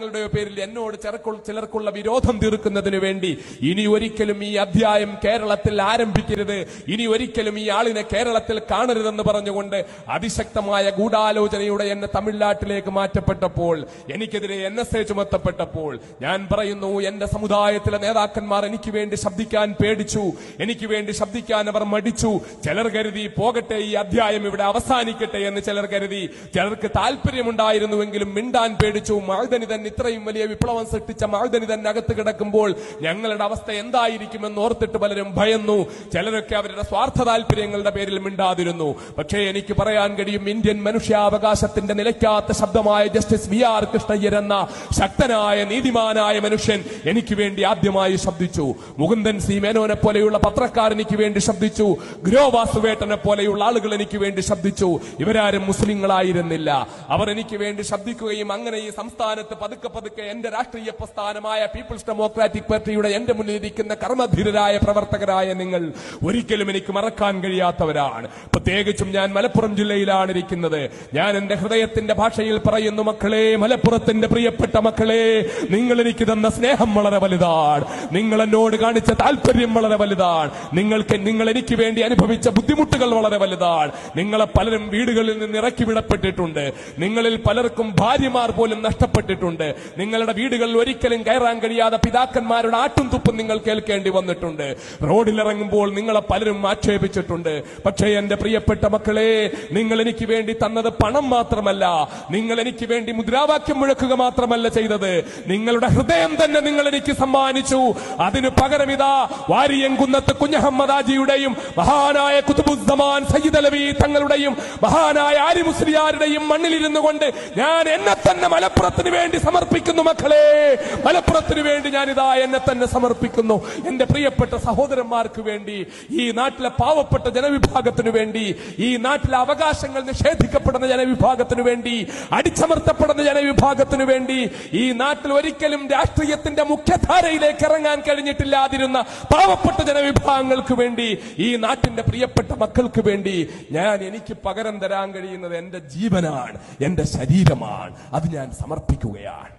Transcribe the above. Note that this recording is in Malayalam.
ങ്ങളുടെ പേരിൽ എന്നോട് ചെറുക്കുള്ള- ചിലർക്കുള്ള വിരോധം തീർക്കുന്നതിന് വേണ്ടി ഇനി ഒരിക്കലും ഈ അധ്യായം കേരളത്തിൽ ആരംഭിക്കരുത്. ഇനി ഒരിക്കലും ഈ ആളിനെ കേരളത്തിൽ കാണരുതെന്ന് പറഞ്ഞുകൊണ്ട് അതിശക്തമായ ഗൂഢാലോചനയുടെ എന്നെ തമിഴ്നാട്ടിലേക്ക് മാറ്റപ്പെട്ടപ്പോൾ എനിക്കെതിരെ എൻ എസ് എ ചുമത്തപ്പെട്ടപ്പോൾ ഞാൻ പറയുന്നു എന്റെ സമുദായത്തിലെ നേതാക്കന്മാർ എനിക്ക് വേണ്ടി ശബ്ദിക്കാൻ പേടിച്ചു. എനിക്ക് വേണ്ടി ശബ്ദിക്കാൻ അവർ മടിച്ചു. ചിലർ കരുതി പോകട്ടെ ഈ അധ്യായം ഇവിടെ അവസാനിക്കട്ടെ എന്ന് ചിലർ കരുതി. ചിലർക്ക് താല്പര്യമുണ്ടായിരുന്നുവെങ്കിലും മിണ്ടാൻ പേടിച്ചു. മഴുതനിതൻ ഇത്രയും വലിയ വിപ്ലവം സൃഷ്ടിച്ച മഴുതനിതൻ അകത്ത് കിടക്കുമ്പോൾ ഞങ്ങളുടെ അവസ്ഥ എന്തായിരിക്കുമെന്ന് ഓർത്തിട്ട് പലരും ഭയന്നു. ചിലരൊക്കെ അവരുടെ സ്വാർത്ഥ താല്പര്യങ്ങളുടെ പേരിൽ മിണ്ടാതിരുന്നു. പക്ഷേ എനിക്ക് പറയാൻ കഴിയും ഇന്ത്യൻ മനുഷ്യാവകാശത്തിന്റെ നിലയ്ക്കാത്ത ശബ്ദമായ ജസ്റ്റിസ് വി ആർ കൃഷ്ണയ്യർ എന്ന ശക്തനായ നീതിമാനായ മനുഷ്യൻ എനിക്ക് വേണ്ടി ആദ്യമായി ശബ്ദിച്ചു. മുകുന്ദൻ സി മേനോനെ പോലെയുള്ള പത്രക്കാർ എനിക്ക് വേണ്ടി ശബ്ദിച്ചു. ഗ്രോവാസുവേട്ടനെ പോലെയുള്ള ആളുകൾ എനിക്ക് വേണ്ടി ശബ്ദിച്ചു. ഇവരാരും മുസ്ലിങ്ങളായിരുന്നില്ല. അവർ എനിക്ക് വേണ്ടി ശബ്ദിക്കുകയും അങ്ങനെ ഈ സംസ്ഥാനത്ത് പതുക്കെ പതുക്കെ പതുക്കെ എന്റെ രാഷ്ട്രീയ പ്രസ്ഥാനമായ പീപ്പിൾസ് ഡെമോക്രാറ്റിക് പാർട്ടിയുടെ എന്റെ മുന്നിൽ ഇരിക്കുന്ന കർമ്മധീരരായ പ്രവർത്തകരായ നിങ്ങൾ ഒരിക്കലും എനിക്ക് മറക്കാൻ കഴിയാത്തവരാണ്. പ്രത്യേകിച്ചും ഞാൻ മലപ്പുറം ജില്ലയിലാണ് ഇരിക്കുന്നത്. ഞാൻ എന്റെ ഹൃദയത്തിന്റെ ഭാഷയിൽ പറയുന്നു മക്കളെ മലപ്പുറത്തിന്റെ പ്രിയപ്പെട്ട മക്കളെ നിങ്ങൾ എനിക്ക് തന്ന സ്നേഹം വളരെ വലുതാണ്. നിങ്ങൾ എന്നോട് കാണിച്ച താല്പര്യം വളരെ വലുതാണ്. നിങ്ങൾക്ക് നിങ്ങൾ എനിക്ക് വേണ്ടി അനുഭവിച്ച ബുദ്ധിമുട്ടുകൾ വളരെ വലുതാണ്. നിങ്ങളെ പലരും വീടുകളിൽ നിന്ന് ഇറക്കി വിടപ്പെട്ടിട്ടുണ്ട്. നിങ്ങളിൽ പലർക്കും ഭാര്യമാർ പോലും നഷ്ടപ്പെട്ടിട്ടുണ്ട്. നിങ്ങളുടെ വീടുകളിൽ ഒരിക്കലും കയറാൻ കഴിയാതെ പിതാക്കന്മാരുടെ ആട്ടും തുപ്പും നിങ്ങൾ കേൾക്കേണ്ടി വന്നിട്ടുണ്ട്. റോഡിലിറങ്ങുമ്പോൾ നിങ്ങളെ പലരും ആക്ഷേപിച്ചിട്ടുണ്ട്. പക്ഷേ എന്റെ പ്രിയപ്പെട്ട മക്കളെ നിങ്ങൾ എനിക്ക് വേണ്ടി തന്നത് പണം മാത്രമല്ല. നിങ്ങൾ എനിക്ക് വേണ്ടി മുദ്രാവാക്യം മുഴക്കുക മാത്രമല്ല ചെയ്തത്. നിങ്ങളുടെ ഹൃദയം തന്നെ നിങ്ങൾ എനിക്ക് സമ്മാനിച്ചു. അതിന് പകരം ഇതാ വാരിയങ്കുന്നത്ത് കുഞ്ഞഹമ്മദാജിയുടെയും മഹാനായ കുത്തുബുദ്ധമാൻ സയ്യിദ് അലവി തങ്ങളുടെയും മഹാനായ ആരി മുസ്ലിയാരുടെയും മണ്ണിലിരുന്നു കൊണ്ട് ഞാൻ എന്നെ തന്നെ മലപ്പുറത്തിന് വേണ്ടി സമർപ്പിക്കുന്നു മക്കളെ. മലപ്പുറത്തിന് വേണ്ടി ഞാനിതാ എന്നെ തന്നെ സമർപ്പിക്കുന്നു. എന്റെ പ്രിയപ്പെട്ട സഹോദരന്മാർക്ക് വേണ്ടി ഈ നാട്ടിലെ പാവപ്പെട്ട ജനവിഭാഗത്തിനു വേണ്ടി ഈ നാട്ടിലെ അവകാശങ്ങൾ നിഷേധിക്കപ്പെടുന്ന ജനവിഭാഗത്തിനു വേണ്ടി അടിച്ചമർത്തപ്പെടുന്ന ജനവിഭാഗത്തിനു വേണ്ടി ഈ നാട്ടിൽ ഒരിക്കലും രാഷ്ട്രീയത്തിന്റെ മുഖ്യധാരയിലേക്ക് ഇറങ്ങാൻ കഴിഞ്ഞിട്ടില്ലാതിരുന്ന പാവപ്പെട്ട ജനവിഭാഗങ്ങൾക്ക് വേണ്ടി ഈ നാട്ടിന്റെ പ്രിയപ്പെട്ട മക്കൾക്ക് വേണ്ടി ഞാൻ എനിക്ക് പകരം തരാൻ കഴിയുന്നത് എന്റെ ജീവനാണ് എന്റെ ശരീരമാണ്. അത് ഞാൻ സമർപ്പിക്കുകയാണ്.